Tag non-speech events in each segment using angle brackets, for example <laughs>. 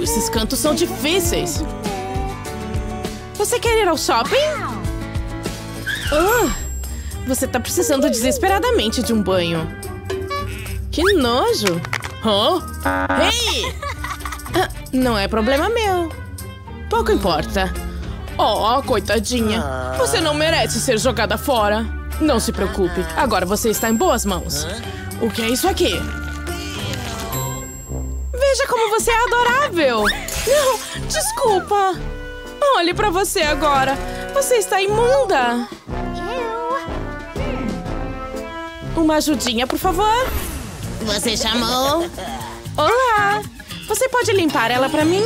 Esses cantos são difíceis. Você quer ir ao shopping? Uh, você tá precisando desesperadamente de um banho. Que nojo. Oh, ei! Ah, não é problema meu. Pouco importa. Oh, coitadinha. Você não merece ser jogada fora. Não se preocupe. Agora você está em boas mãos. O que é isso aqui? Veja como você é adorável. Não, desculpa. Olhe pra você agora. Você está imunda. Uma ajudinha, por favor? Você chamou? Olá! Você pode limpar ela pra mim?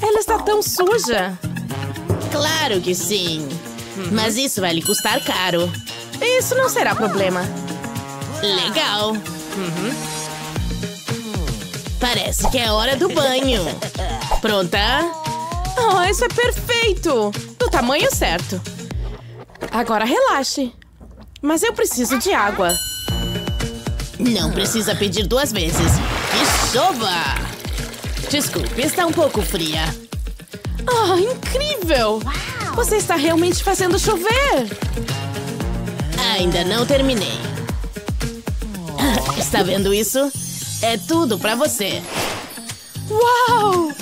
Ela está tão suja. Claro que sim. Mas isso vai lhe custar caro. Isso não será problema. Legal. Parece que é hora do banho. Pronta? Oh, isso é perfeito! Do tamanho certo. Agora relaxe. Mas eu preciso de água. Não precisa pedir duas vezes. Que chova! Desculpe, está um pouco fria. Oh, incrível! Você está realmente fazendo chover! Ainda não terminei. Está vendo isso? É tudo pra você. Uau!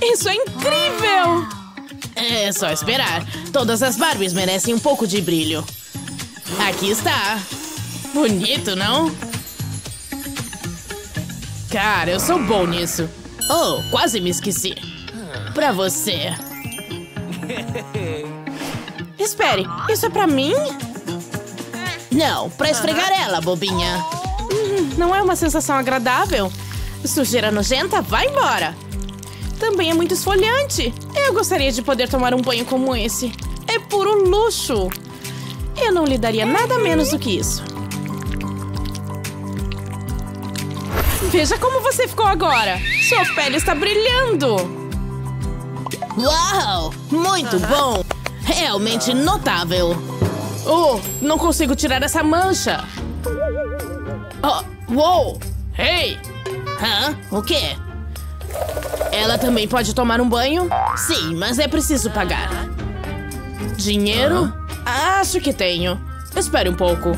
Isso é incrível! É só esperar. Todas as Barbies merecem um pouco de brilho. Aqui está. Bonito, não? Cara, eu sou bom nisso. Oh, quase me esqueci. Pra você. Espere, isso é pra mim? Não, pra esfregar ela, bobinha. Hum, não é uma sensação agradável? Sujeira nojenta, vai embora! Também é muito esfoliante. Eu gostaria de poder tomar um banho como esse. É puro luxo. Eu não lhe daria nada menos do que isso. Veja como você ficou agora. Sua pele está brilhando. Uau! Muito bom! Realmente notável. Oh, não consigo tirar essa mancha. Oh, uou! Hey! Hã? O quê? Ela também pode tomar um banho? Sim, mas é preciso pagar. Dinheiro? Acho que tenho. Espere um pouco.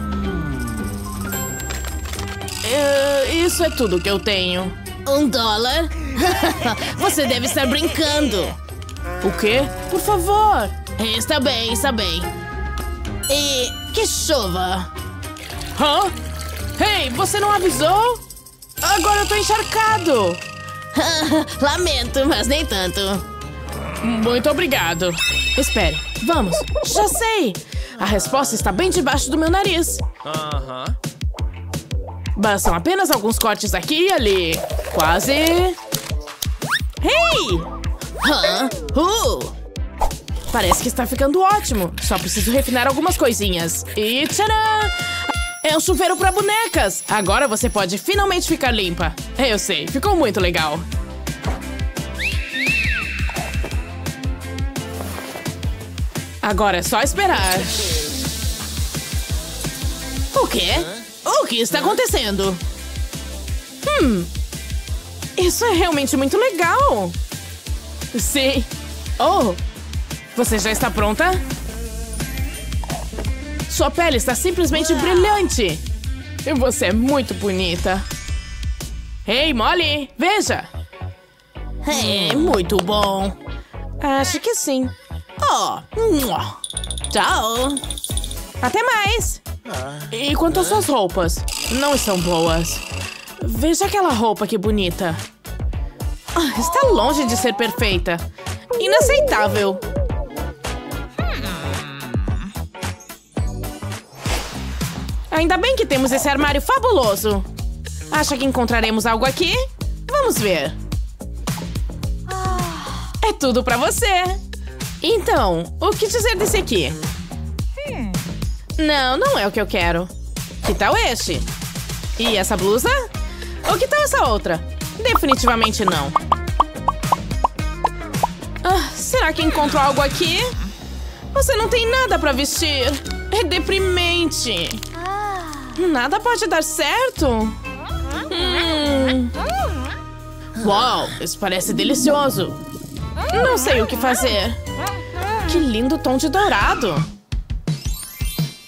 É, isso é tudo que eu tenho. Um dólar? <laughs> Você deve estar brincando. O quê? Por favor. Está bem, está bem. E que chova. Hã? Ei, você não avisou? Agora eu tô encharcado. <laughs> Lamento, mas nem tanto. Muito obrigado. Espere, vamos. Já sei. A resposta está bem debaixo do meu nariz. Aham. Bastam apenas alguns cortes aqui e ali. Quase. Ei! Hã? Uh! Parece que está ficando ótimo. Só preciso refinar algumas coisinhas. E tcharam! É um chuveiro para bonecas! Agora você pode finalmente ficar limpa. Eu sei, ficou muito legal. Agora é só esperar. O quê? O que está acontecendo? Hum. Isso é realmente muito legal. Sim. Oh, você já está pronta? Sua pele está simplesmente brilhante. E você é muito bonita. Ei, Molly, veja. É muito bom. Acho que sim. Oh, tchau. Até mais. E quanto às suas roupas? Não estão boas. Veja aquela roupa que bonita. Ah, está longe de ser perfeita. Inaceitável. Ainda bem que temos esse armário fabuloso. Acha que encontraremos algo aqui? Vamos ver. É tudo pra você. Então, o que dizer desse aqui? Não, não é o que eu quero. Que tal este? E essa blusa? Ou que tal essa outra? Definitivamente não. Ah, será que encontro algo aqui? Você não tem nada pra vestir. É deprimente. Nada pode dar certo? Hum. Uau, isso parece delicioso. Não sei o que fazer. Que lindo tom de dourado.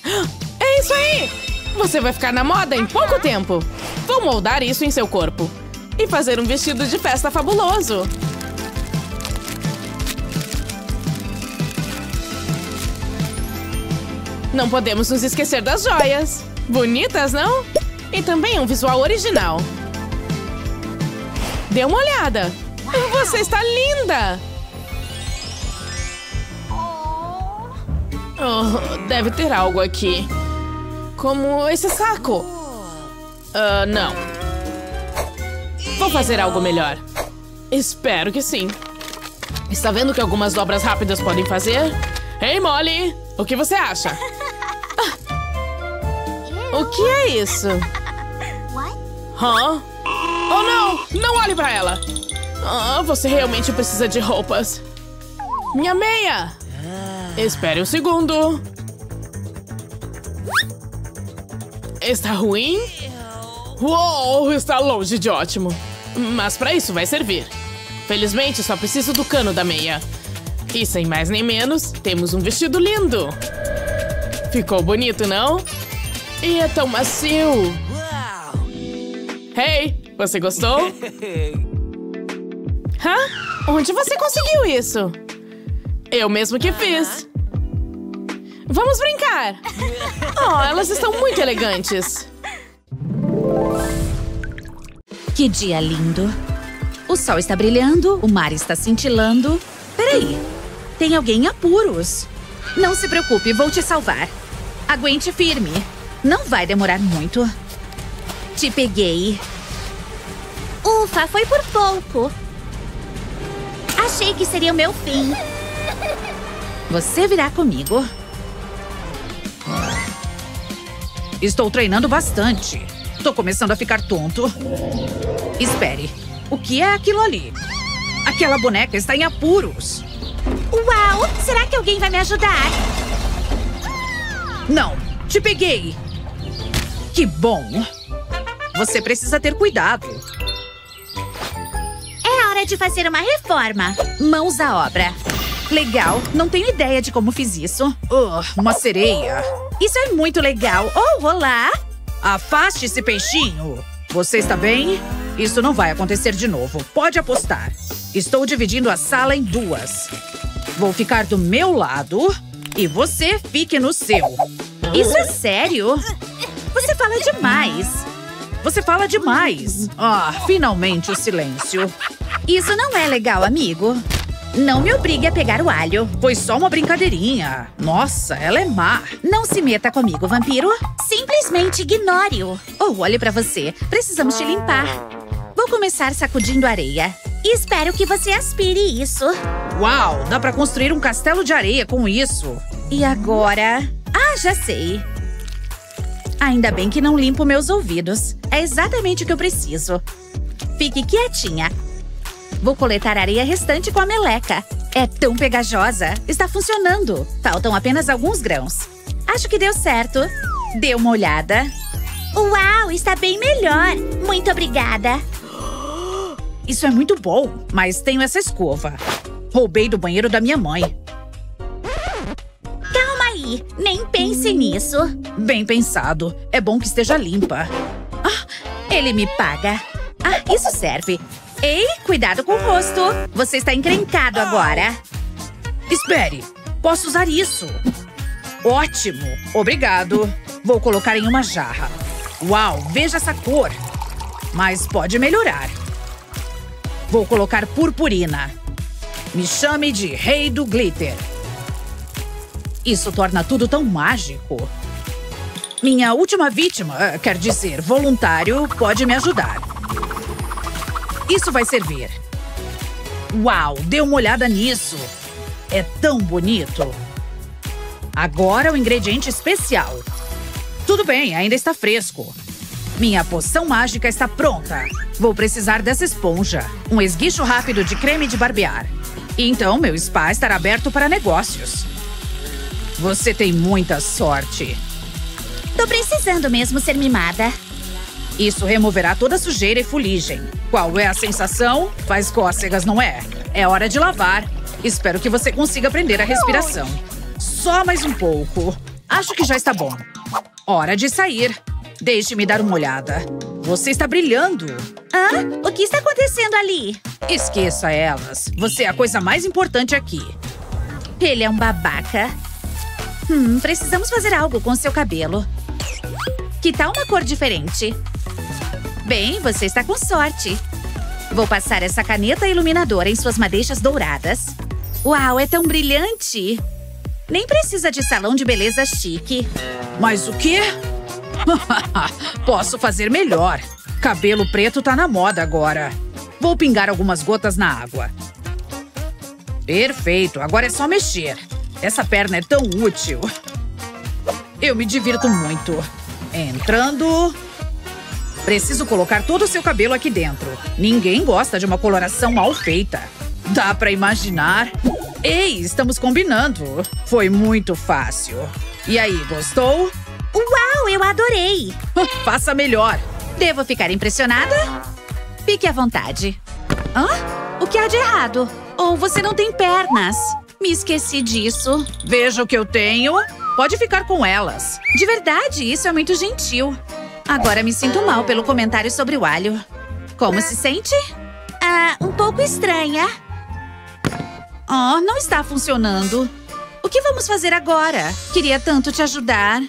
<gasps> É isso aí! Você vai ficar na moda em pouco tempo. Vou moldar isso em seu corpo. E fazer um vestido de festa fabuloso. Não podemos nos esquecer das joias. Bonitas, não? E também um visual original. Dê uma olhada. Você está linda! Oh, deve ter algo aqui. Como esse saco. Uh, não. Vou fazer algo melhor. Espero que sim. Está vendo que algumas dobras rápidas podem fazer? Ei, Molly! O que você acha? <laughs> O que é isso? Hã? Oh, não! Não olhe pra ela! Ah, você realmente precisa de roupas. Minha meia! Espere um segundo. Está ruim? Uou, está longe de ótimo. Mas para isso vai servir. Felizmente, só preciso do cano da meia. E sem mais nem menos, temos um vestido lindo. Ficou bonito, não? E é tão macio. Hey, você gostou? <laughs> Hã? Onde você conseguiu isso? Eu mesmo que fiz. Vamos brincar! <laughs> Oh, elas estão muito elegantes. Que dia lindo. O sol está brilhando, o mar está cintilando. Peraí, tem alguém em apuros. Não se preocupe, vou te salvar. Aguente firme. Não vai demorar muito. Te peguei. Ufa, foi por pouco. Achei que seria o meu fim. Você virá comigo. Estou treinando bastante. Tô começando a ficar tonto. Espere. O que é aquilo ali? Aquela boneca está em apuros. Uau! Será que alguém vai me ajudar? Não! Te peguei! Que bom! Você precisa ter cuidado. É hora de fazer uma reforma. Mãos à obra. Legal, não tenho ideia de como fiz isso. Uh, uma sereia. Isso é muito legal. Oh, olá! Afaste esse peixinho. Você está bem? Isso não vai acontecer de novo. Pode apostar. Estou dividindo a sala em duas. Vou ficar do meu lado e você fique no seu. Isso é sério? Você fala demais. Você fala demais. Ah, finalmente o silêncio. Isso não é legal, amigo. Não me obrigue a pegar o alho. Foi só uma brincadeirinha. Nossa, ela é má. Não se meta comigo, vampiro. Simplesmente ignore-o. Oh, olhe pra você. Precisamos te limpar. Vou começar sacudindo areia. Espero que você aspire isso. Uau, dá pra construir um castelo de areia com isso. E agora? Ah, já sei. Ainda bem que não limpo meus ouvidos. É exatamente o que eu preciso. Fique quietinha. Vou coletar a areia restante com a meleca. É tão pegajosa. Está funcionando. Faltam apenas alguns grãos. Acho que deu certo. Dê uma olhada. Uau, está bem melhor. Muito obrigada. Isso é muito bom, mas tenho essa escova. Roubei do banheiro da minha mãe. Aí, nem pense nisso. Bem pensado. É bom que esteja limpa. Ah, ele me paga. Ah, isso serve. Ei, cuidado com o rosto. Você está encrencado agora. Espere. Posso usar isso. Ótimo. Obrigado. Vou colocar em uma jarra. Uau, veja essa cor. Mas pode melhorar. Vou colocar purpurina. Me chame de Rei do Glitter. Isso torna tudo tão mágico. Minha última vítima, eh, quer dizer, voluntário, pode me ajudar. Isso vai servir. Uau, dê uma olhada nisso. É tão bonito. Agora o ingrediente especial. Tudo bem, ainda está fresco. Minha poção mágica está pronta. Vou precisar dessa esponja, um esguicho rápido de creme de barbear. E então meu spa estará aberto para negócios. Você tem muita sorte. Tô precisando mesmo ser mimada. Isso removerá toda a sujeira e fuligem. Qual é a sensação? Faz cócegas, não é? É hora de lavar. Espero que você consiga aprender a respiração. Só mais um pouco. Acho que já está bom. Hora de sair. Deixe-me dar uma olhada. Você está brilhando. Hã? O que está acontecendo ali? Esqueça elas. Você é a coisa mais importante aqui. Ele é um babaca. Hum, precisamos fazer algo com seu cabelo. Que tal uma cor diferente? Bem, você está com sorte. Vou passar essa caneta iluminadora em suas madeixas douradas. Uau, é tão brilhante! Nem precisa de salão de beleza chique. Mas o quê? <laughs> Posso fazer melhor. Cabelo preto tá na moda agora. Vou pingar algumas gotas na água. Perfeito, agora é só mexer. Essa perna é tão útil. Eu me divirto muito. Entrando. Preciso colocar todo o seu cabelo aqui dentro. Ninguém gosta de uma coloração mal feita. Dá pra imaginar? Ei, estamos combinando. Foi muito fácil. E aí, gostou? Uau, eu adorei! <laughs> Faça melhor. Devo ficar impressionada? Fique à vontade. Hã? O que há de errado? Ou você não tem pernas? Me esqueci disso. Veja o que eu tenho. Pode ficar com elas. De verdade, isso é muito gentil. Agora me sinto mal pelo comentário sobre o alho. Como se sente? Ah, um pouco estranha. Oh, não está funcionando. O que vamos fazer agora? Queria tanto te ajudar.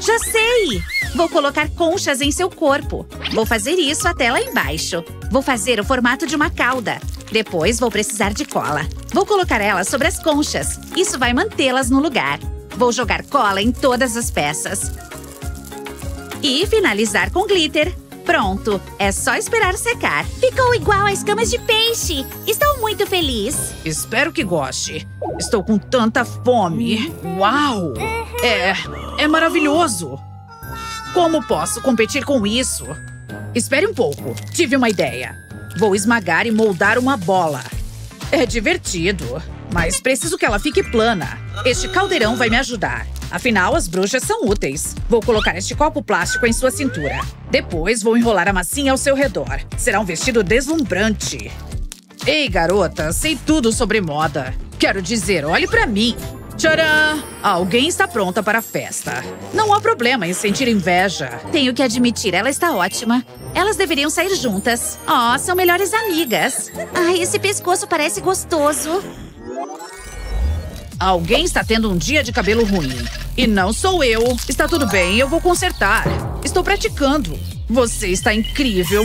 Já sei! Vou colocar conchas em seu corpo. Vou fazer isso até lá embaixo. Vou fazer o formato de uma cauda. Depois vou precisar de cola. Vou colocar elas sobre as conchas. Isso vai mantê-las no lugar. Vou jogar cola em todas as peças. E finalizar com glitter. Pronto, é só esperar secar. Ficou igual a escamas de peixe. Estou muito feliz. Espero que goste. Estou com tanta fome. Uau! É, é maravilhoso. Como posso competir com isso? Espere um pouco. Tive uma ideia. Vou esmagar e moldar uma bola. É divertido, mas preciso que ela fique plana. Este caldeirão vai me ajudar. Afinal, as bruxas são úteis. Vou colocar este copo plástico em sua cintura. Depois, vou enrolar a massinha ao seu redor. Será um vestido deslumbrante. Ei, garota, sei tudo sobre moda. Quero dizer, olhe pra mim. Tcharam! Alguém está pronta para a festa. Não há problema em sentir inveja. Tenho que admitir, ela está ótima. Elas deveriam sair juntas. Oh, são melhores amigas. Ai, esse pescoço parece gostoso. Alguém está tendo um dia de cabelo ruim. E não sou eu. Está tudo bem, eu vou consertar. Estou praticando. Você está incrível.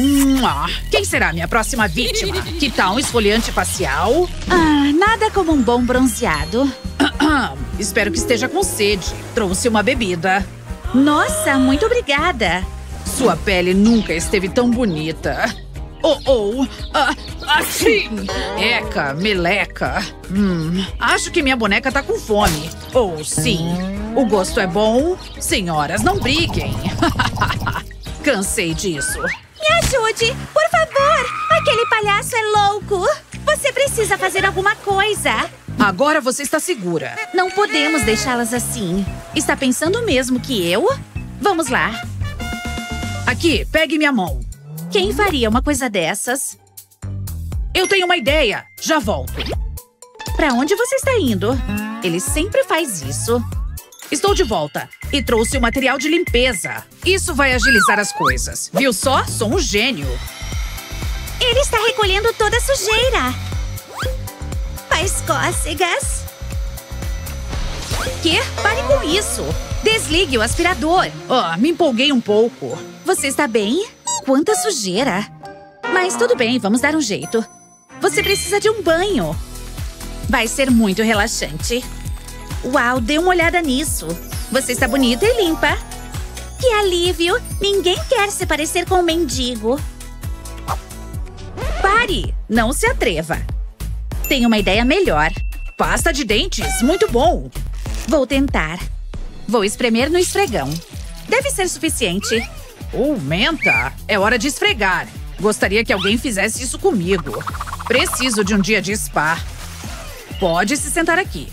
Quem será minha próxima vítima? Que tal um esfoliante facial? Ah, nada como um bom bronzeado. <coughs> Espero que esteja com sede. Trouxe uma bebida. Nossa, muito obrigada. Sua pele nunca esteve tão bonita. Oh, oh, ah, assim! Eca, meleca. Hum, acho que minha boneca tá com fome. Oh, sim. O gosto é bom? Senhoras, não briguem. <laughs> Cansei disso. Me ajude, por favor! Aquele palhaço é louco! Você precisa fazer alguma coisa! Agora você está segura. Não podemos deixá-las assim. Está pensando mesmo que eu? Vamos lá. Aqui, pegue minha mão. Quem faria uma coisa dessas? Eu tenho uma ideia. Já volto. Para onde você está indo? Ele sempre faz isso. Estou de volta e trouxe o material de limpeza. Isso vai agilizar as coisas. Viu só? Sou um gênio. Ele está recolhendo toda a sujeira. Faz cócegas. Que? Pare com isso. Desligue o aspirador. Oh, me empolguei um pouco. Você está bem? Quanta sujeira! Mas tudo bem, vamos dar um jeito. Você precisa de um banho. Vai ser muito relaxante. Uau, dê uma olhada nisso. Você está bonita e limpa. Que alívio! Ninguém quer se parecer com um mendigo. Pare! Não se atreva. Tenho uma ideia melhor. Pasta de dentes, muito bom. Vou tentar. Vou espremer no esfregão. Deve ser suficiente. Oh, menta! É hora de esfregar. Gostaria que alguém fizesse isso comigo. Preciso de um dia de spa. Pode se sentar aqui.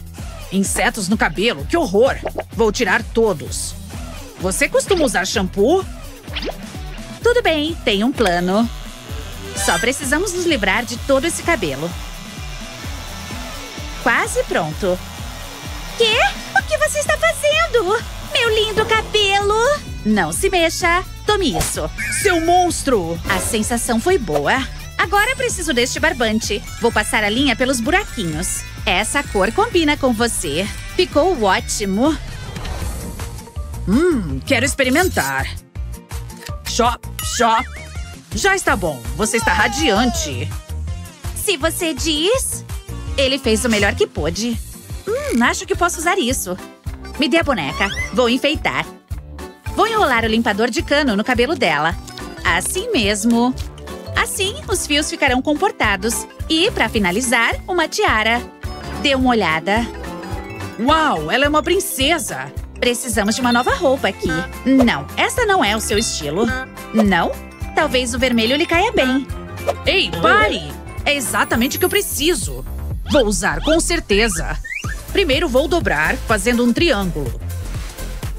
Insetos no cabelo, que horror! Vou tirar todos. Você costuma usar shampoo? Tudo bem, tem um plano. Só precisamos nos livrar de todo esse cabelo. Quase pronto. Quê? O que você está fazendo? Meu lindo cabelo! Não se mexa. Tome isso. Seu monstro! A sensação foi boa. Agora preciso deste barbante. Vou passar a linha pelos buraquinhos. Essa cor combina com você. Ficou ótimo. Hum, quero experimentar. Shop, shop. Já está bom. Você está radiante. Se você diz. Ele fez o melhor que pôde. Hum, acho que posso usar isso. Me dê a boneca. Vou enfeitar. Vou enrolar o limpador de cano no cabelo dela. Assim mesmo. Assim, os fios ficarão comportados. E, para finalizar, uma tiara. Dê uma olhada. Uau, ela é uma princesa. Precisamos de uma nova roupa aqui. Não, essa não é o seu estilo. Não? Talvez o vermelho lhe caia bem. Ei, pare! É exatamente o que eu preciso. Vou usar com certeza. Primeiro vou dobrar, fazendo um triângulo.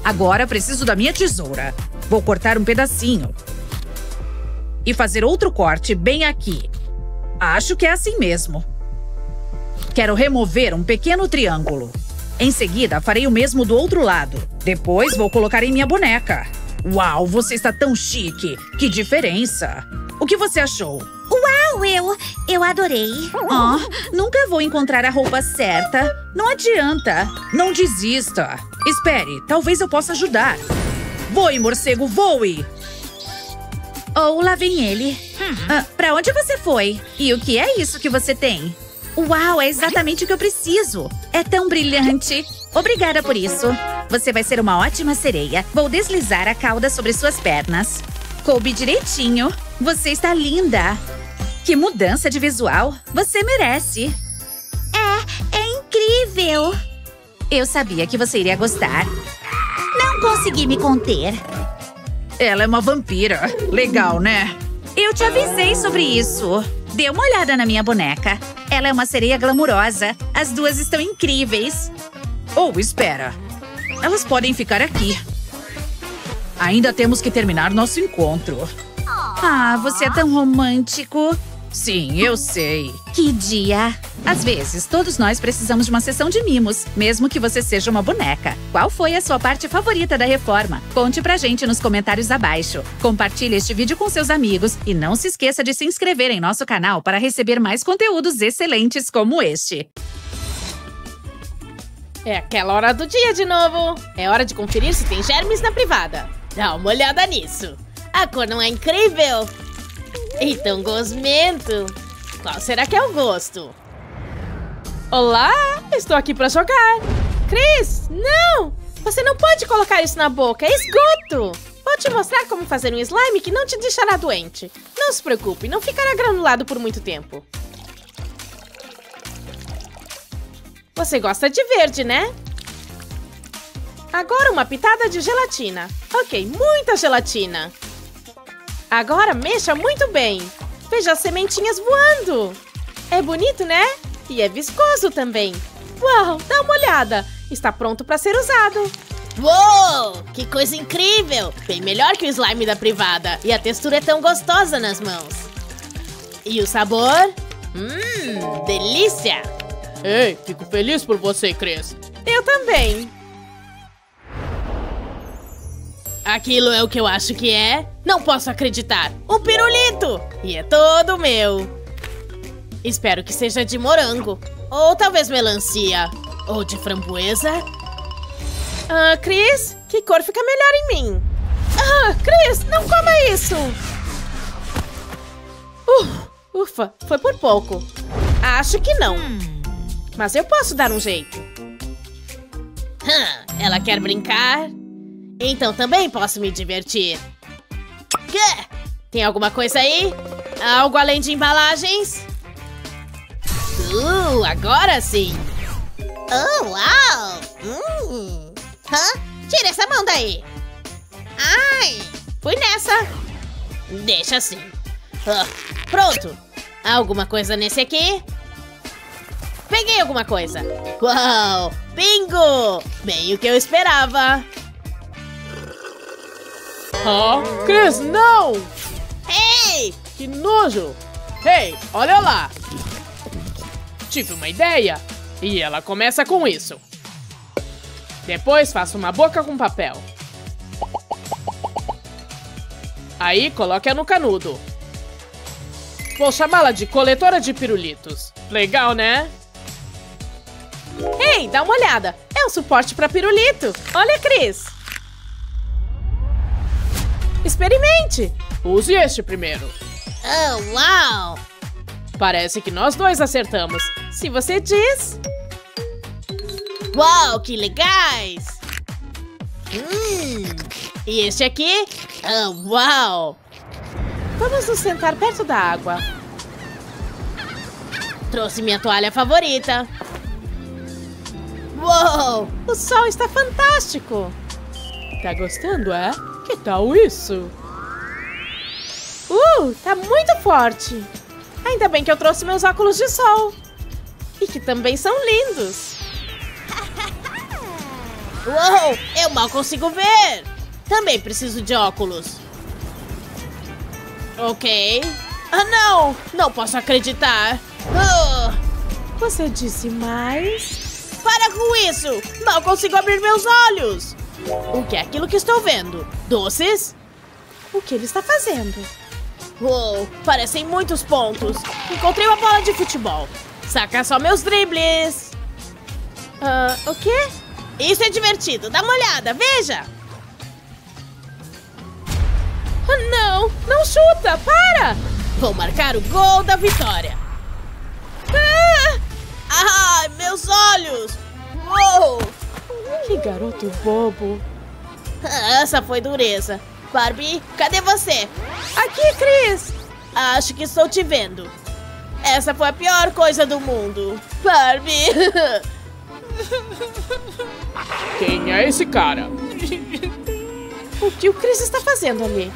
Agora preciso da minha tesoura. Vou cortar um pedacinho. E fazer outro corte bem aqui. Acho que é assim mesmo. Quero remover um pequeno triângulo. Em seguida, farei o mesmo do outro lado. Depois, vou colocar em minha boneca. Uau, você está tão chique! Que diferença! O que você achou? Uau, eu. Eu adorei. Oh, nunca vou encontrar a roupa certa. Não adianta. Não desista. Espere, talvez eu possa ajudar. Voe, morcego, voe! Oh, lá vem ele. Ah, pra onde você foi? E o que é isso que você tem? Uau, é exatamente o que eu preciso. É tão brilhante. Obrigada por isso. Você vai ser uma ótima sereia. Vou deslizar a cauda sobre suas pernas. Coube direitinho. Você está linda. Que mudança de visual. Você merece. É, é incrível. Eu sabia que você iria gostar. Não consegui me conter. Ela é uma vampira. Legal, né? Eu te avisei sobre isso. Dê uma olhada na minha boneca. Ela é uma sereia glamurosa. As duas estão incríveis. Oh, espera. Elas podem ficar aqui. Ainda temos que terminar nosso encontro. Ah, você é tão romântico. Sim, eu sei. Que dia! Às vezes, todos nós precisamos de uma sessão de mimos, mesmo que você seja uma boneca. Qual foi a sua parte favorita da reforma? Conte pra gente nos comentários abaixo. Compartilhe este vídeo com seus amigos e não se esqueça de se inscrever em nosso canal para receber mais conteúdos excelentes como este. É aquela hora do dia de novo. É hora de conferir se tem germes na privada. Dá uma olhada nisso. A cor não é incrível? E tão gosmento. Qual será que é o gosto? Olá, estou aqui para jogar. Chris, não! Você não pode colocar isso na boca, é esgoto! Vou te mostrar como fazer um slime que não te deixará doente. Não se preocupe, não ficará granulado por muito tempo. Você gosta de verde, né? Agora uma pitada de gelatina. Ok, muita gelatina. Agora mexa muito bem. Veja as sementinhas voando. É bonito, né? E é viscoso também. Uau, dá uma olhada. Está pronto para ser usado. Uou, que coisa incrível! Bem melhor que o slime da privada. E a textura é tão gostosa nas mãos. E o sabor? Hum, delícia! Ei, fico feliz por você, Cris. Eu também. Aquilo é o que eu acho que é? Não posso acreditar. Um pirulito! E é todo meu. Espero que seja de morango. Ou talvez melancia. Ou de framboesa. Ah, Cris, que cor fica melhor em mim? Ah, Cris, não coma isso! Uh, ufa, foi por pouco. Acho que não. Mas eu posso dar um jeito. Hum, ela quer brincar? Então também posso me divertir. Quê? Tem alguma coisa aí? Algo além de embalagens? Uh, agora sim! Oh, uau! Hum. Hã? Tira essa mão daí! Ai! Fui nessa! Deixa assim. Ah, pronto! Alguma coisa nesse aqui? Peguei alguma coisa! Uau! Bingo! Bem o que eu esperava! Ah, Cris, não! Que nojo! Hey, olha lá! Tive uma ideia! E ela começa com isso. Depois faço uma boca com papel. Aí coloque-a no canudo. Vou chamá-la de coletora de pirulitos. Legal, né? Ei, dá uma olhada. É um suporte para pirulito. Olha, Cris. Experimente. Use este primeiro. Oh, uau! Parece que nós dois acertamos. Se você diz. Uau, que legais! Hum. E este aqui? Oh, uau! Vamos nos sentar perto da água. Trouxe minha toalha favorita. Uou! O sol está fantástico! Tá gostando, é? Que tal isso? Uh, tá muito forte! Ainda bem que eu trouxe meus óculos de sol. E que também são lindos. <laughs> Uou! Eu mal consigo ver! Também preciso de óculos. Ok. Ah, não! Não posso acreditar. Você disse mais? para com isso! Mal consigo abrir meus olhos! O que é aquilo que estou vendo? Doces? O que ele está fazendo? Uou, parecem muitos pontos. Encontrei uma bola de futebol. Saca só meus dribles. Ah, o quê? Isso é divertido. Dá uma olhada, veja. Ah, não! Não chuta! Para! Vou marcar o gol da vitória. Ah! Ah, meus olhos! Uou! Que garoto bobo. Essa foi dureza. Barbie, cadê você? Aqui, Cris! Acho que estou te vendo. Essa foi a pior coisa do mundo. Barbie! <laughs> Quem é esse cara? O que o Chris está fazendo ali?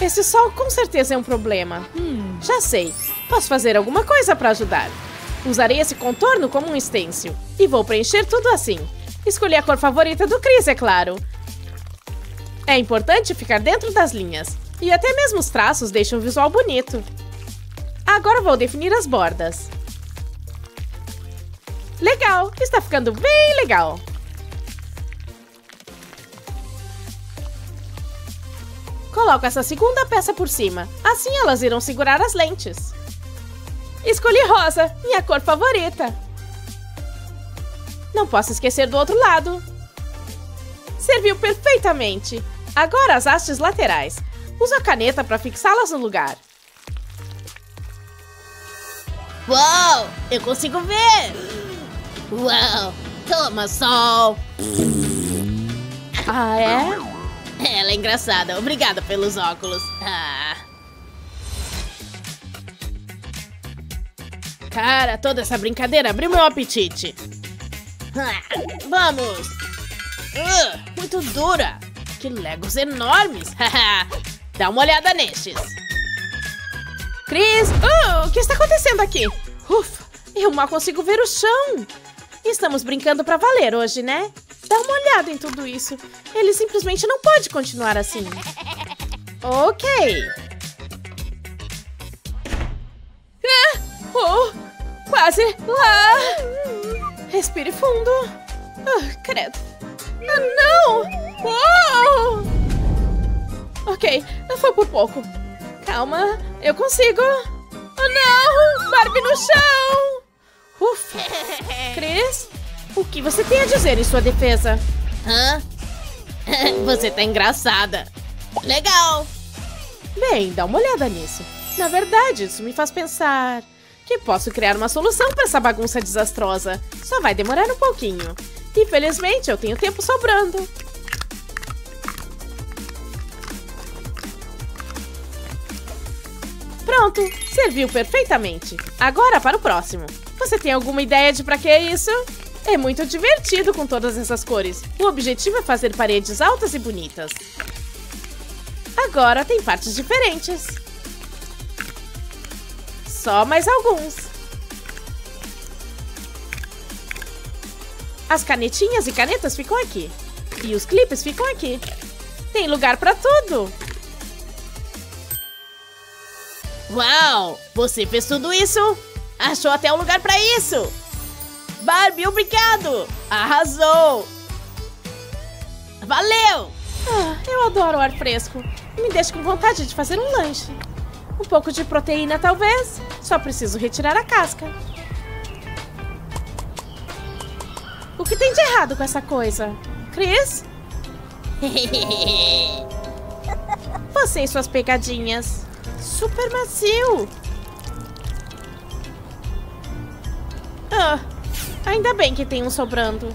Esse sol com certeza é um problema. Hum, já sei. Posso fazer alguma coisa para ajudar. Usarei esse contorno como um stencil. E vou preencher tudo assim. Escolhi a cor favorita do Chris, é claro. É importante ficar dentro das linhas. E até mesmo os traços deixam o visual bonito. Agora vou definir as bordas. Legal, está ficando bem legal. Coloco essa segunda peça por cima. Assim elas irão segurar as lentes. Escolhi rosa, minha cor favorita. Não posso esquecer do outro lado. Serviu perfeitamente. Agora as hastes laterais. Uso a caneta para fixá-las no lugar. Uau! Eu consigo ver! Uau! Toma sol! Ah, é? Ela é engraçada. Obrigada pelos óculos. Ah. Cara, toda essa brincadeira abriu meu apetite. Ah, Vamos! Ah, muito dura! Que legos enormes! <laughs> Dá uma olhada nestes! Cris, oh, o que está acontecendo aqui? Ufa, eu mal consigo ver o chão. Estamos brincando pra valer hoje, né? Dá uma olhada em tudo isso. Ele simplesmente não pode continuar assim. Ok. Quase lá. Respire fundo. Ah, credo. Ah, não! Uou! Ok, foi por pouco. Calma, eu consigo. Oh não! Barbie no chão! Ufa! Cris, o que você tem a dizer em sua defesa? Hã? <laughs> Você tá engraçada. Legal! Bem, dá uma olhada nisso. Na verdade, isso me faz pensar que posso criar uma solução para essa bagunça desastrosa. Só vai demorar um pouquinho. E felizmente eu tenho tempo sobrando. Pronto, serviu perfeitamente. Agora para o próximo. Você tem alguma ideia de para que é isso? É muito divertido com todas essas cores. O objetivo é fazer paredes altas e bonitas. Agora tem partes diferentes. Só mais alguns. As canetinhas e canetas ficam aqui. E os clipes ficam aqui. Tem lugar para tudo. Uau! Você fez tudo isso? Achou até um lugar pra isso! Barbie, obrigado! Arrasou! Valeu! Ah, eu adoro o ar fresco. Me deixa com vontade de fazer um lanche. Um pouco de proteína, talvez. Só preciso retirar a casca. O que tem de errado com essa coisa? Chris? <laughs> Você e suas pegadinhas. Super macio. Ah, ainda bem que tem um sobrando.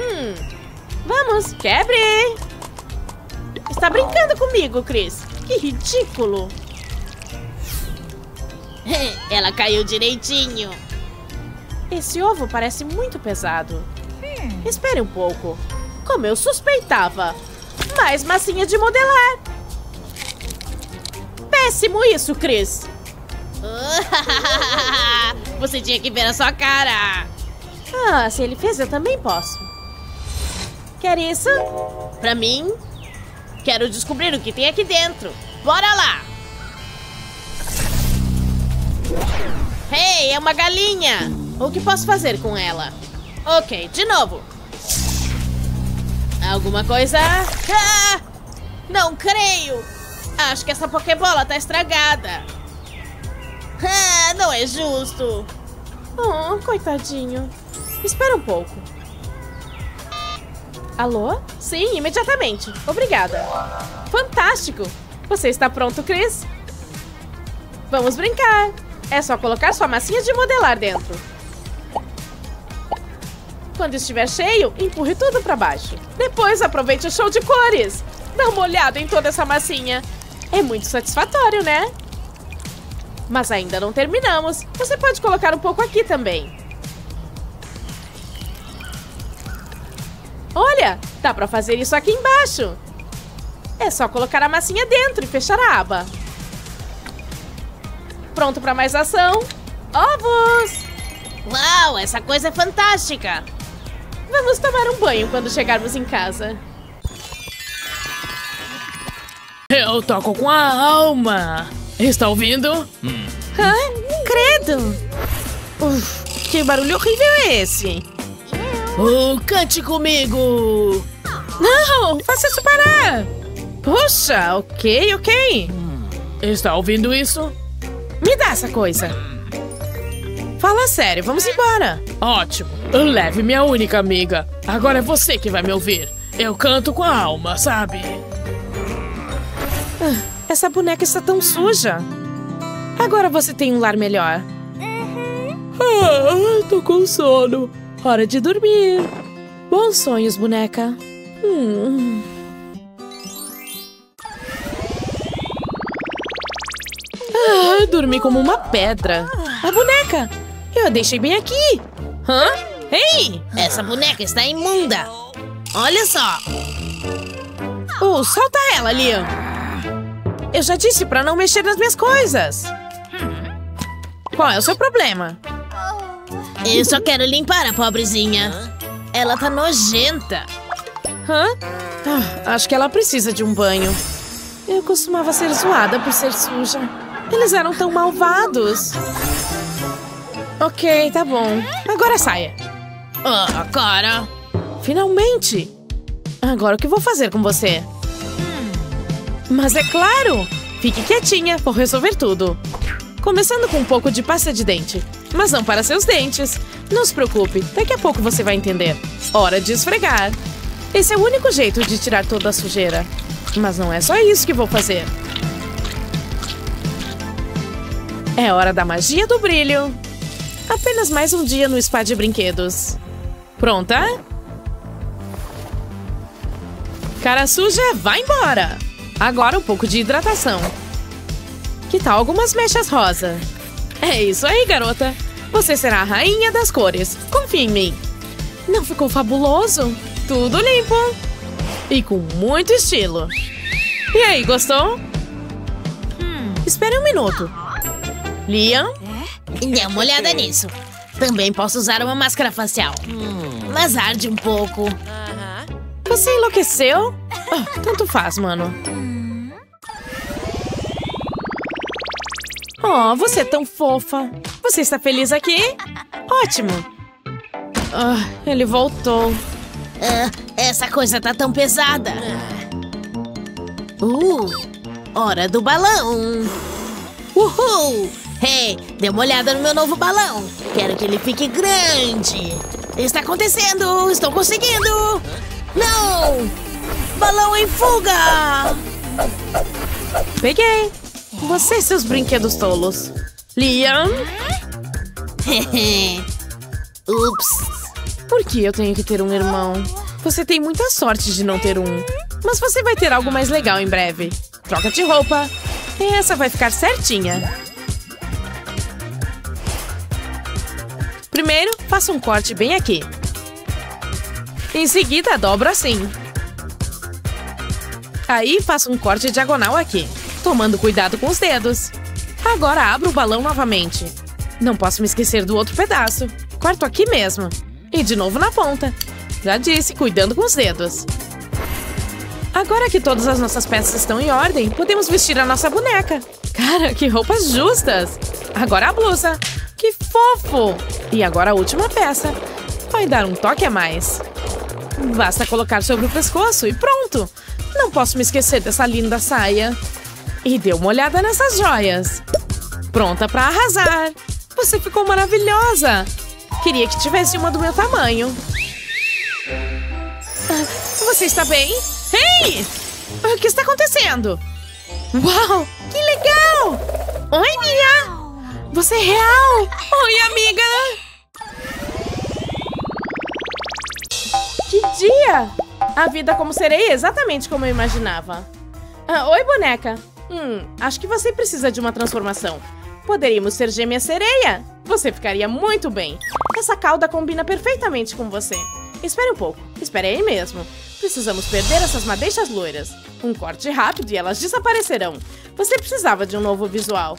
Hum, vamos, quebre! Está brincando comigo, Chris? Que ridículo! <laughs> Ela caiu direitinho. Esse ovo parece muito pesado. Espere um pouco. Como eu suspeitava. Mais massinha de modelar. Péssimo isso, Chris. <laughs> Você tinha que ver a sua cara. Ah, se ele fez, eu também posso. Quer isso? Pra mim, quero descobrir o que tem aqui dentro. Bora lá! Hey, é uma galinha! O que posso fazer com ela? Ok, de novo. Alguma coisa? Ah! Não creio! Acho que essa Pokébola tá estragada. Ah, não é justo. Oh, coitadinho. Espera um pouco. Alô? Sim, imediatamente. Obrigada. Fantástico! Você está pronto, Chris? Vamos brincar. É só colocar sua massinha de modelar dentro. Quando estiver cheio, empurre tudo para baixo. Depois aproveite o show de cores. Dá uma olhada em toda essa massinha. É muito satisfatório, né? Mas ainda não terminamos. Você pode colocar um pouco aqui também. Olha, dá para fazer isso aqui embaixo. É só colocar a massinha dentro e fechar a aba. Pronto para mais ação? Ovos! Uau, essa coisa é fantástica! Vamos tomar um banho quando chegarmos em casa. Eu toco com a alma. Está ouvindo? Hum. Ah, credo! Uf, que barulho horrível é esse? Oh, cante comigo! Não, faça isso parar! Poxa, ok, ok. Está ouvindo isso? Me dá essa coisa. Fala sério, vamos embora. Ótimo. Leve minha única amiga. Agora é você que vai me ouvir. Eu canto com a alma, sabe? Ah, essa boneca está tão suja. Agora você tem um lar melhor. Ah, tô com sono. Hora de dormir. Bons sonhos, boneca. Hum. Ah, dormi como uma pedra. A boneca! Eu a deixei bem aqui. Hã? Ei! Essa boneca está imunda. Olha só. Oh, solta ela, Liam. Eu já disse pra não mexer nas minhas coisas. Qual é o seu problema? Eu só quero limpar a pobrezinha. Ela tá nojenta. Hã? Ah, acho que ela precisa de um banho. Eu costumava ser zoada por ser suja. Eles eram tão malvados. Ok, tá bom. Agora saia. Ah, cara. Finalmente! Agora o que vou fazer com você? Mas é claro! Fique quietinha, vou resolver tudo. Começando com um pouco de pasta de dente. Mas não para seus dentes. Não se preocupe, daqui a pouco você vai entender. Hora de esfregar. Esse é o único jeito de tirar toda a sujeira. Mas não é só isso que vou fazer. É hora da magia do brilho. Apenas mais um dia no spa de brinquedos. Pronta? Cara suja, vai embora! Agora um pouco de hidratação. Que tal algumas mechas rosa? É isso aí, garota. Você será a rainha das cores. Confia em mim. Não ficou fabuloso? Tudo limpo. E com muito estilo. E aí, gostou? Hum. Espere um minuto. Liam? Dê uma olhada nisso. Também posso usar uma máscara facial. Mas arde um pouco. Você enlouqueceu? Ah, tanto faz, mano. Oh, você é tão fofa. Você está feliz aqui? Ótimo. Ah, ele voltou. Ah, essa coisa tá tão pesada. Uh, hora do balão. Uhul! Hey, dê uma olhada no meu novo balão. Quero que ele fique grande. Está acontecendo! Estou conseguindo! Não! Balão em fuga! Peguei. Você e seus brinquedos tolos. Liam, <laughs> Ups! por que eu tenho que ter um irmão? Você tem muita sorte de não ter um. Mas você vai ter algo mais legal em breve. Troca de roupa. Essa vai ficar certinha. Primeiro, faça um corte bem aqui. Em seguida, dobro assim. Aí, faça um corte diagonal aqui, tomando cuidado com os dedos. Agora, abra o balão novamente. Não posso me esquecer do outro pedaço. Corto aqui mesmo. E de novo na ponta. Já disse, cuidando com os dedos. Agora que todas as nossas peças estão em ordem, podemos vestir a nossa boneca. Cara, que roupas justas! Agora a blusa. Que fofo! E agora a última peça. Vai dar um toque a mais. Basta colocar sobre o pescoço e pronto! Não posso me esquecer dessa linda saia. E dê uma olhada nessas joias. Pronta para arrasar. Você ficou maravilhosa. Queria que tivesse uma do meu tamanho. Ah, Você está bem? Ei! O que está acontecendo? Uau! Que legal! Oi, Mia! Você é real! Oi, amiga! Que dia! A vida como sereia exatamente como eu imaginava. Ah, oi, boneca. Hum, acho que você precisa de uma transformação. Poderíamos ser gêmea sereia. Você ficaria muito bem. Essa cauda combina perfeitamente com você. Espere um pouco. Espere aí mesmo. Precisamos perder essas madeixas loiras. Um corte rápido e elas desaparecerão. Você precisava de um novo visual.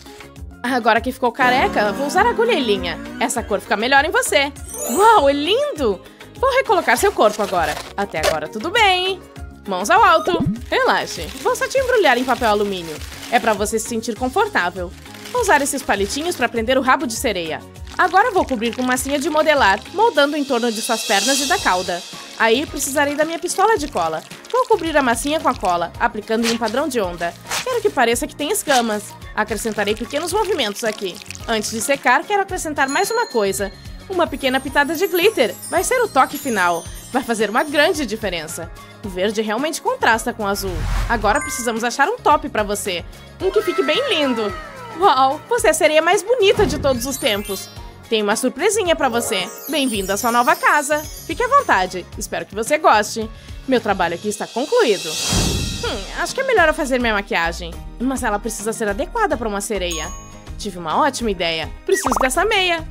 Agora que ficou careca, vou usar agulha e linha. Essa cor fica melhor em você. Uau, é lindo! Vou recolocar seu corpo agora. Até agora tudo bem. Mãos ao alto. Relaxe. Vou só te embrulhar em papel alumínio. É pra você se sentir confortável. Vou usar esses palitinhos pra prender o rabo de sereia. Agora vou cobrir com massinha de modelar, moldando em torno de suas pernas e da cauda. Aí precisarei da minha pistola de cola. Vou cobrir a massinha com a cola, aplicando em um padrão de onda. Quero que pareça que tem escamas. Acrescentarei pequenos movimentos aqui. Antes de secar, quero acrescentar mais uma coisa. Uma pequena pitada de glitter. Vai ser o toque final. Vai fazer uma grande diferença. O verde realmente contrasta com o azul. Agora precisamos achar um top pra você. Um que fique bem lindo. Uau, você é a sereia mais bonita de todos os tempos. Tem uma surpresinha pra você. Bem-vindo à sua nova casa. Fique à vontade. Espero que você goste. Meu trabalho aqui está concluído. Hum, acho que é melhor eu fazer minha maquiagem. Mas ela precisa ser adequada para uma sereia. Tive uma ótima ideia. Preciso dessa meia.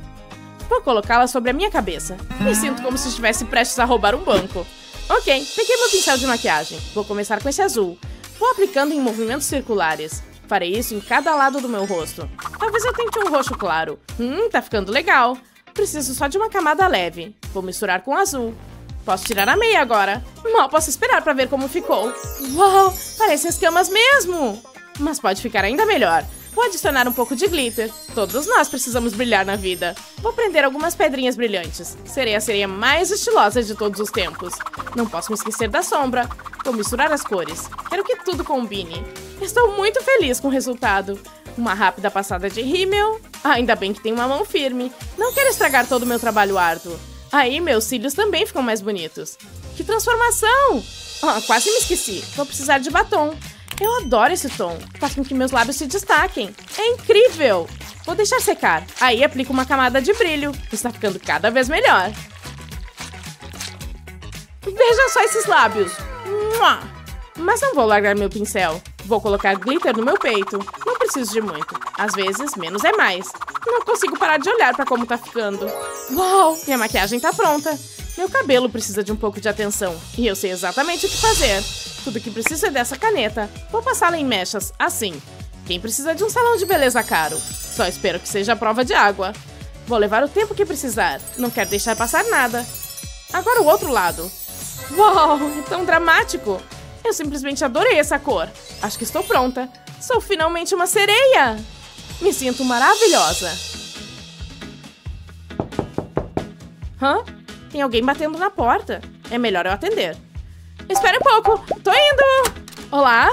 Vou colocá-la sobre a minha cabeça. Me sinto como se estivesse prestes a roubar um banco. Ok, peguei meu pincel de maquiagem. Vou começar com esse azul. Vou aplicando em movimentos circulares. Farei isso em cada lado do meu rosto. Talvez eu tente um roxo claro. Hum, tá ficando legal. Preciso só de uma camada leve. Vou misturar com azul. Posso tirar a meia agora. Mal posso esperar pra ver como ficou. Uau, parecem escamas mesmo. Mas pode ficar ainda melhor. Vou adicionar um pouco de glitter. Todos nós precisamos brilhar na vida. Vou prender algumas pedrinhas brilhantes. Serei a sereia mais estilosa de todos os tempos. Não posso me esquecer da sombra. Vou misturar as cores. Quero que tudo combine. Estou muito feliz com o resultado. Uma rápida passada de rímel. Ainda bem que tem uma mão firme. Não quero estragar todo o meu trabalho árduo. Aí meus cílios também ficam mais bonitos. Que transformação! Ah, quase me esqueci. Vou precisar de batom. Eu adoro esse tom. Faz com que meus lábios se destaquem. É incrível! Vou deixar secar. Aí aplico uma camada de brilho. Está ficando cada vez melhor. Veja só esses lábios. Mas não vou largar meu pincel. Vou colocar glitter no meu peito. Não preciso de muito. Às vezes, menos é mais. Não consigo parar de olhar para como tá ficando. Uau! Minha maquiagem tá pronta. Meu cabelo precisa de um pouco de atenção. E eu sei exatamente o que fazer. Tudo que preciso é dessa caneta. Vou passá-la em mechas, assim. Quem precisa de um salão de beleza caro? Só espero que seja a prova de água. Vou levar o tempo que precisar. Não quero deixar passar nada. Agora o outro lado. Uau, é tão dramático. Eu simplesmente adorei essa cor. Acho que estou pronta. Sou finalmente uma sereia. Me sinto maravilhosa. Hã? Tem alguém batendo na porta. É melhor eu atender. Espere um pouco. Tô indo. Olá?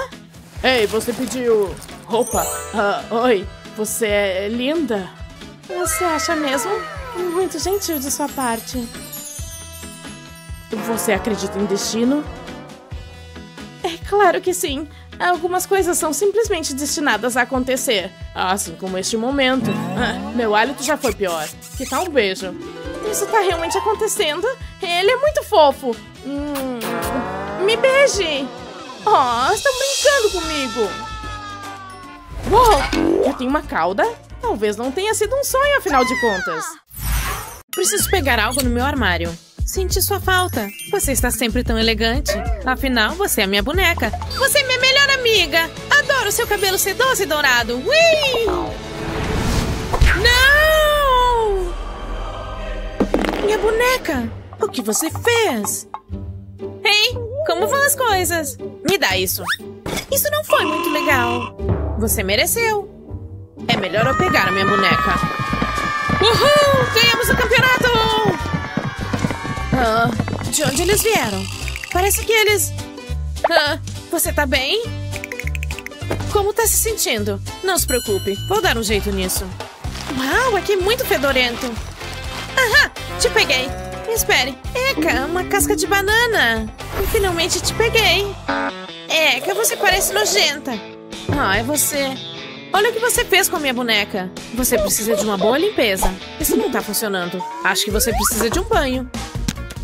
Ei, você pediu roupa? Ah, oi, você é linda. Você acha mesmo? Muito gentil de sua parte. Você acredita em destino? É claro que sim. Algumas coisas são simplesmente destinadas a acontecer. Assim como este momento. Ah, meu hálito já foi pior. Que tal um beijo? Isso tá realmente acontecendo? Ele é muito fofo. Hum, me beije. Oh, estão brincando comigo. Uou, eu tenho uma cauda? Talvez não tenha sido um sonho, afinal de contas. Preciso pegar algo no meu armário. Senti sua falta. Você está sempre tão elegante. Afinal, você é minha boneca. Você é minha melhor amiga. Adoro seu cabelo sedoso e dourado. Ui! Não! Minha boneca! O que você fez? Ei, como vão as coisas? Me dá isso. Isso não foi muito legal. Você mereceu. É melhor eu pegar a minha boneca. Uhul! Ganhamos o campeonato! Ah, de onde eles vieram? Parece que eles... Ah, você tá bem? Como tá se sentindo? Não se preocupe, vou dar um jeito nisso. Uau, aqui é muito fedorento. Aham, te peguei. Espere, Eca, uma casca de banana. Finalmente te peguei. Eca, você parece nojenta. Ah, é você. Olha o que você fez com a minha boneca. Você precisa de uma boa limpeza. Isso não tá funcionando. Acho que você precisa de um banho.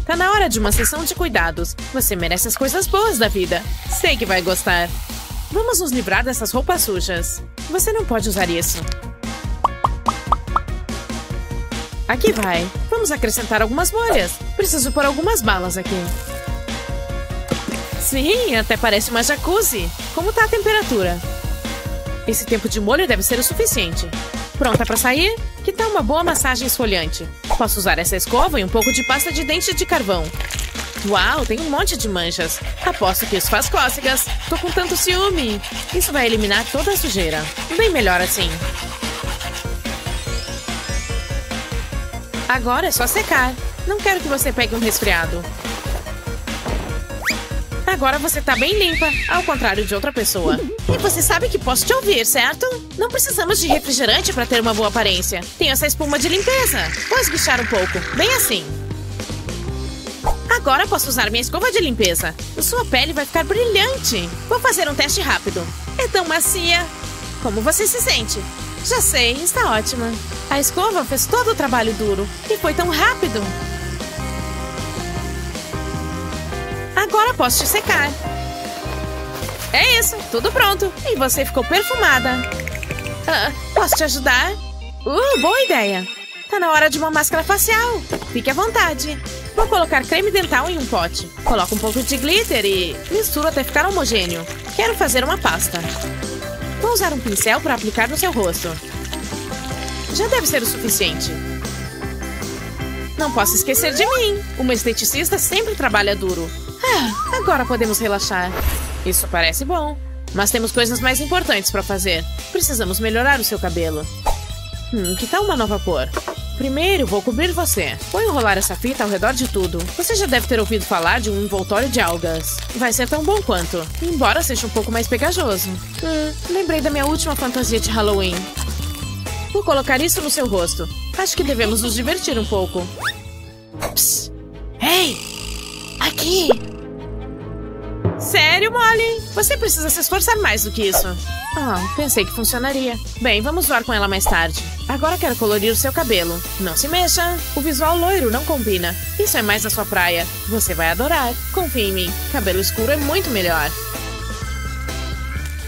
Tá na hora de uma sessão de cuidados. Você merece as coisas boas da vida. Sei que vai gostar. Vamos nos livrar dessas roupas sujas. Você não pode usar isso. Aqui vai. Vamos acrescentar algumas bolhas. Preciso pôr algumas balas aqui. Sim, até parece uma jacuzzi. Como tá a temperatura? Esse tempo de molho deve ser o suficiente. Pronta para sair? Que tal uma boa massagem esfoliante? Posso usar essa escova e um pouco de pasta de dente de carvão. Uau, tem um monte de manchas. Aposto que isso faz cócegas. Tô com tanto ciúme. Isso vai eliminar toda a sujeira. Bem melhor assim. Agora é só secar. Não quero que você pegue um resfriado. Agora você tá bem limpa, ao contrário de outra pessoa. E você sabe que posso te ouvir, certo? Não precisamos de refrigerante para ter uma boa aparência. Tenho essa espuma de limpeza. Vou esguichar um pouco, bem assim. Agora posso usar minha escova de limpeza. Sua pele vai ficar brilhante. Vou fazer um teste rápido. É tão macia. Como você se sente? Já sei, está ótima. A escova fez todo o trabalho duro. E foi tão rápido. Agora posso te secar. É isso, tudo pronto. E você ficou perfumada. Ah, posso te ajudar? Uh, boa ideia. Tá na hora de uma máscara facial. Fique à vontade. Vou colocar creme dental em um pote. Coloco um pouco de glitter e misturo até ficar homogêneo. Quero fazer uma pasta. Vou usar um pincel para aplicar no seu rosto. Já deve ser o suficiente. Não posso esquecer de mim. Uma esteticista sempre trabalha duro. Ah, agora podemos relaxar. Isso parece bom. Mas temos coisas mais importantes para fazer. Precisamos melhorar o seu cabelo. Hum, que tal uma nova cor? Primeiro, vou cobrir você. Vou enrolar essa fita ao redor de tudo. Você já deve ter ouvido falar de um envoltório de algas. Vai ser tão bom quanto, embora seja um pouco mais pegajoso. Hum, lembrei da minha última fantasia de Halloween. Vou colocar isso no seu rosto. Acho que devemos nos divertir um pouco. Psst. Ei! Aqui! Sério, Molly? Você precisa se esforçar mais do que isso. Ah, pensei que funcionaria. Bem, vamos zoar com ela mais tarde. Agora quero colorir o seu cabelo. Não se mexa. O visual loiro não combina. Isso é mais a sua praia. Você vai adorar. Confie em mim. Cabelo escuro é muito melhor.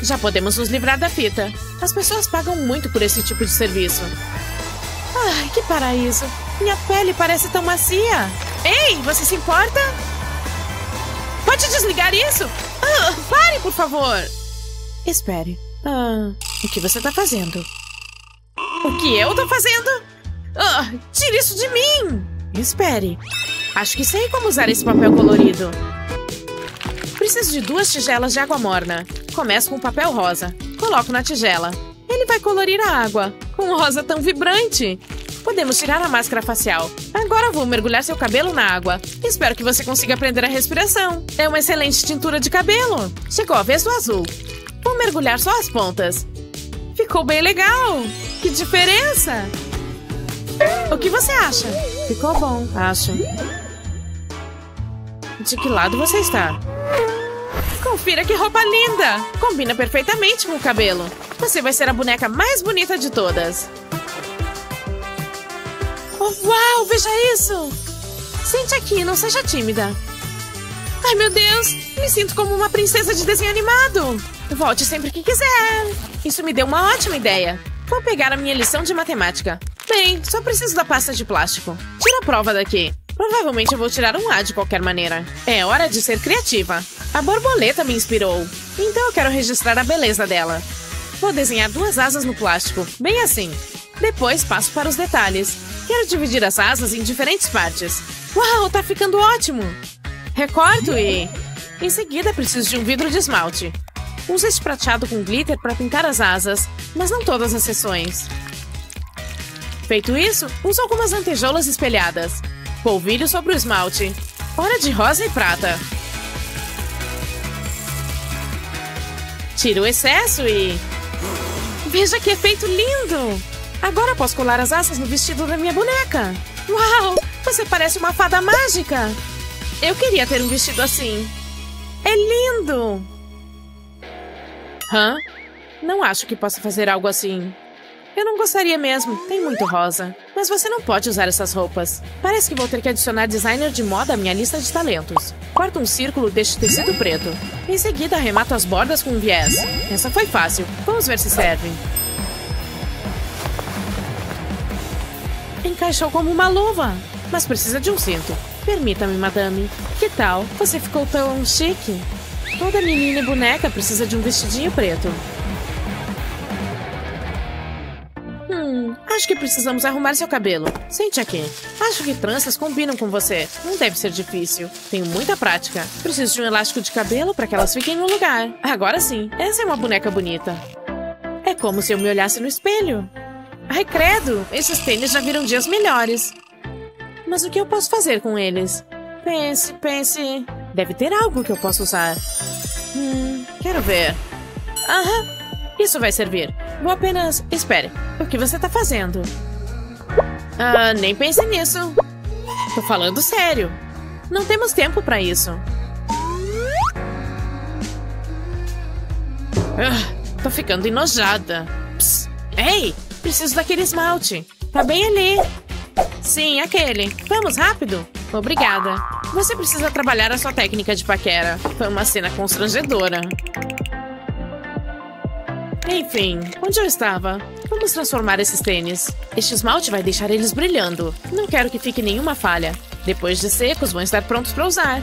Já podemos nos livrar da fita. As pessoas pagam muito por esse tipo de serviço. Ai, que paraíso. Minha pele parece tão macia. Ei, você se importa? Pode desligar isso? Ah, pare, por favor. Espere. Ah, o que você tá fazendo? O que eu tô fazendo? Ah, tire isso de mim! Espere. Acho que sei como usar esse papel colorido. Preciso de duas tigelas de água morna. Começo com o papel rosa. Coloco na tigela. Ele vai colorir a água. Com um rosa tão vibrante. Podemos tirar a máscara facial. Agora vou mergulhar seu cabelo na água. Espero que você consiga aprender a respiração. É uma excelente tintura de cabelo. Chegou a vez do azul. Vou mergulhar só as pontas. Ficou bem legal. Que diferença! O que você acha? Ficou bom, acho. De que lado você está? Confira que roupa linda! Combina perfeitamente com o cabelo. Você vai ser a boneca mais bonita de todas. Oh, uau, veja isso! Sente aqui, não seja tímida. Ai, meu Deus! Me sinto como uma princesa de desenho animado. Volte sempre que quiser. Isso me deu uma ótima ideia. Vou pegar a minha lição de matemática. Bem, só preciso da pasta de plástico. Tira a prova daqui. Provavelmente eu vou tirar um A de qualquer maneira. É hora de ser criativa. A borboleta me inspirou. Então eu quero registrar a beleza dela. Vou desenhar duas asas no plástico, bem assim. Depois passo para os detalhes. Quero dividir as asas em diferentes partes. Uau, tá ficando ótimo! Recorto e... Em seguida, preciso de um vidro de esmalte. Uso este prateado com glitter para pintar as asas, mas não todas as seções. Feito isso, uso algumas lantejoulas espelhadas. Polvilho sobre o esmalte. Hora de rosa e prata. Tiro o excesso e... Veja que efeito lindo! Agora posso colar as asas no vestido da minha boneca. Uau! Você parece uma fada mágica! Eu queria ter um vestido assim. É lindo! Hã? Não acho que possa fazer algo assim. Eu não gostaria mesmo, tem muito rosa. Mas você não pode usar essas roupas. Parece que vou ter que adicionar designer de moda à minha lista de talentos. Corto um círculo deste tecido preto. Em seguida, arremato as bordas com um viés. Essa foi fácil. Vamos ver se serve. Encaixou como uma luva. Mas precisa de um cinto. Permita-me, madame. Que tal? Você ficou tão chique. Toda menina e boneca precisa de um vestidinho preto. Hum, acho que precisamos arrumar seu cabelo. Sente aqui. Acho que tranças combinam com você. Não deve ser difícil. Tenho muita prática. Preciso de um elástico de cabelo para que elas fiquem no lugar. Agora sim, essa é uma boneca bonita. É como se eu me olhasse no espelho. Ai, credo! Esses tênis já viram dias melhores. Mas o que eu posso fazer com eles? Pense, pense. Deve ter algo que eu possa usar. Hum, quero ver. Aham, isso vai servir. Vou apenas... Espere, o que você tá fazendo? Ah, nem pense nisso. Tô falando sério. Não temos tempo pra isso. Ah, tô ficando enojada. Psst. Ei, preciso daquele esmalte. Tá bem ali. Sim, aquele. Vamos, rápido. Obrigada. Você precisa trabalhar a sua técnica de paquera. Foi uma cena constrangedora. Enfim, onde eu estava? Vamos transformar esses tênis. Este esmalte vai deixar eles brilhando. Não quero que fique nenhuma falha. Depois de secos, vão estar prontos para usar.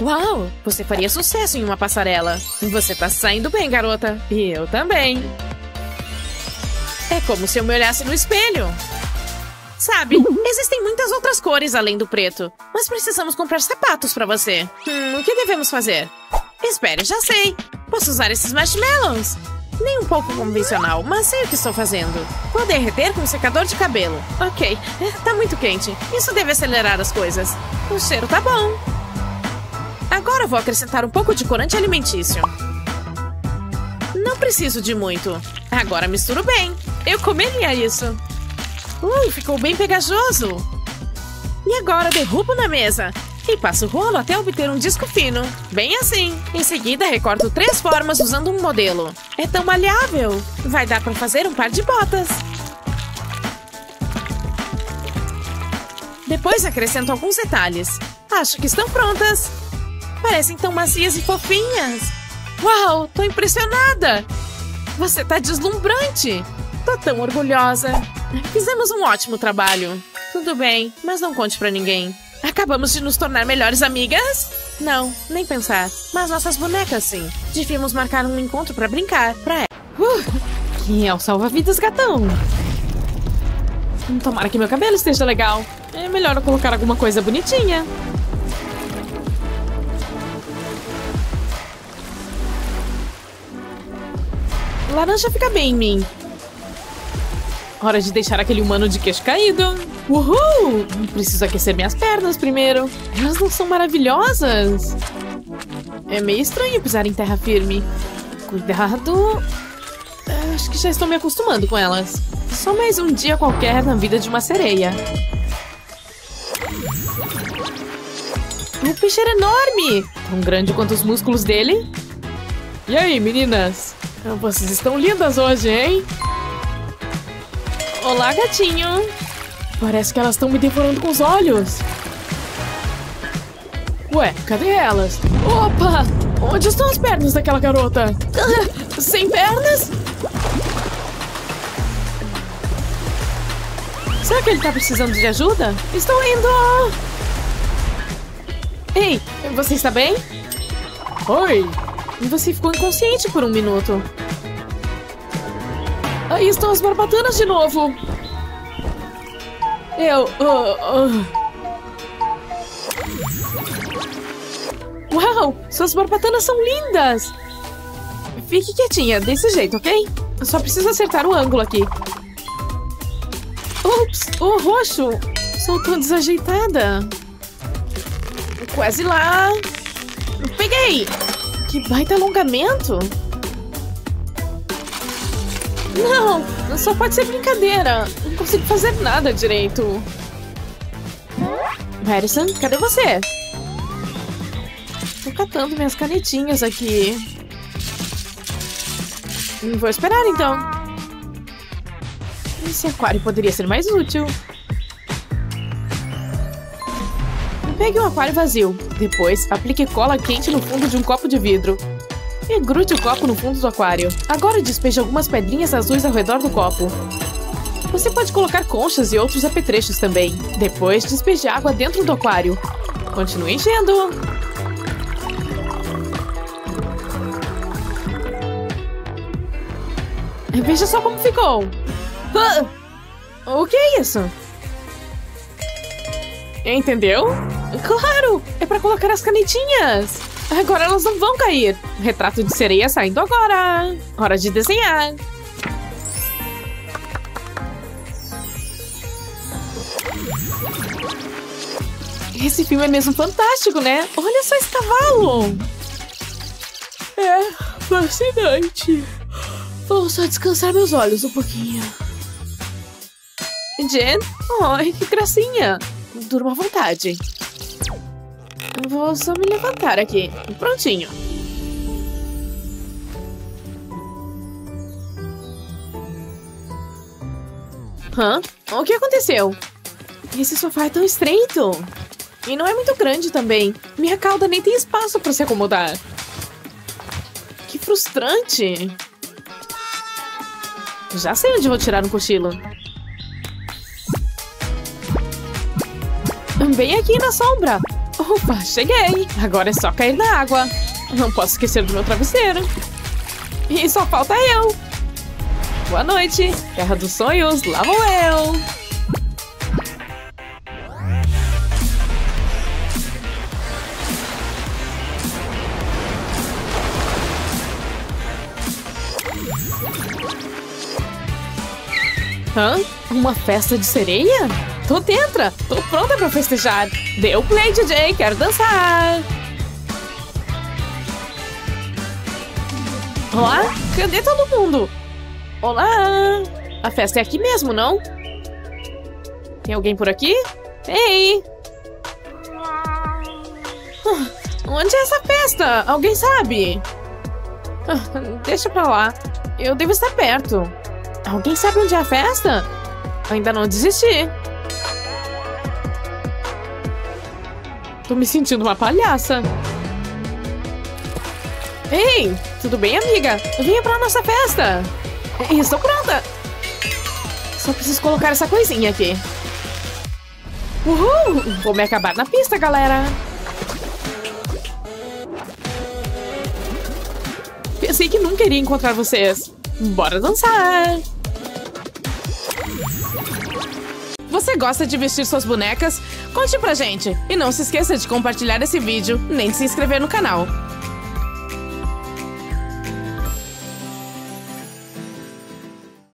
Uau! Você faria sucesso em uma passarela. Você tá saindo bem, garota. E eu também. É como se eu me olhasse no espelho. Sabe, existem muitas outras cores além do preto. Mas precisamos comprar sapatos para você. Hum, o que devemos fazer? Espere, já sei. Posso usar esses marshmallows? Nem um pouco convencional, mas sei o que estou fazendo. Vou derreter com um secador de cabelo. Ok, tá muito quente. Isso deve acelerar as coisas. O cheiro tá bom. Agora vou acrescentar um pouco de corante alimentício. Preciso de muito. Agora misturo bem. Eu comeria isso. Ui, ficou bem pegajoso. E agora derrubo na mesa. E passo o rolo até obter um disco fino. Bem assim. Em seguida, recorto três formas usando um modelo. É tão maleável. Vai dar para fazer um par de botas. Depois acrescento alguns detalhes. Acho que estão prontas. Parecem tão macias e fofinhas. Uau, tô impressionada. Você tá deslumbrante. Tô tão orgulhosa. Fizemos um ótimo trabalho. Tudo bem, mas não conte para ninguém. Acabamos de nos tornar melhores amigas? Não, nem pensar. Mas nossas bonecas, sim. Devíamos marcar um encontro para brincar, pra uh, Quem é o salva-vidas, gatão? Tomara que meu cabelo esteja legal. É melhor eu colocar alguma coisa bonitinha. Laranja fica bem em mim. Hora de deixar aquele humano de queixo caído. Uhul! Preciso aquecer minhas pernas primeiro. Elas não são maravilhosas? É meio estranho pisar em terra firme. Cuidado. Acho que já estou me acostumando com elas. Só mais um dia qualquer na vida de uma sereia. O peixe era enorme! Tão grande quanto os músculos dele. E aí, meninas? Vocês estão lindas hoje, hein? Olá, gatinho. Parece que elas estão me devorando com os olhos. Ué, cadê elas? Opa! Onde estão as pernas daquela garota? <laughs> Sem pernas? Será que ele tá precisando de ajuda? Estou indo! Ei, você está bem? Oi! Você ficou inconsciente por um minuto. Aí estão as barbatanas de novo. Eu... Uh, uh. Uau! Suas barbatanas são lindas! Fique quietinha, desse jeito, ok? Eu só preciso acertar o ângulo aqui. Ups! O roxo! Sou tão desajeitada. Quase lá. Peguei! Que baita alongamento! Não! Só pode ser brincadeira. Não consigo fazer nada direito. Harrison, cadê você? Tô catando minhas canetinhas aqui. Vou esperar então. Esse aquário poderia ser mais útil. Pegue um aquário vazio. Depois, aplique cola quente no fundo de um copo de vidro. E grude o copo no fundo do aquário. Agora despeje algumas pedrinhas azuis ao redor do copo. Você pode colocar conchas e outros apetrechos também. Depois, despeje água dentro do aquário. Continue enchendo. Veja só como ficou. Ah! O que é isso? Entendeu? Claro! É para colocar as canetinhas! Agora elas não vão cair! Retrato de sereia saindo agora! Hora de desenhar! Esse filme é mesmo fantástico, né? Olha só esse cavalo! É fascinante! Vou só descansar meus olhos um pouquinho. Jen? Ai, que gracinha! Durma à vontade. Vou só me levantar aqui. Prontinho. Hã? O que aconteceu? Esse sofá é tão estreito. E não é muito grande também. Minha cauda nem tem espaço para se acomodar. Que frustrante. Já sei onde vou tirar um cochilo. Bem aqui na sombra. Opa, cheguei! Agora é só cair na água. Não posso esquecer do meu travesseiro. E só falta eu. Boa noite. Terra dos sonhos, lá vou eu. Hã? Uma festa de sereia? Tô dentro! Tô pronta pra festejar! Deu play, DJ! Quero dançar! Olá? Cadê todo mundo? Olá! A festa é aqui mesmo, não? Tem alguém por aqui? Ei! Ah, onde é essa festa? Alguém sabe? Ah, deixa pra lá. Eu devo estar perto. Alguém sabe onde é a festa? Ainda não desisti. Tô me sentindo uma palhaça. Ei, tudo bem, amiga? Venha pra nossa festa. Estou pronta. Só preciso colocar essa coisinha aqui. Uhul! Vou me acabar na pista, galera. Pensei que nunca iria encontrar vocês. Bora dançar! Você gosta de vestir suas bonecas? Conte pra gente! E não se esqueça de compartilhar esse vídeo, nem de se inscrever no canal.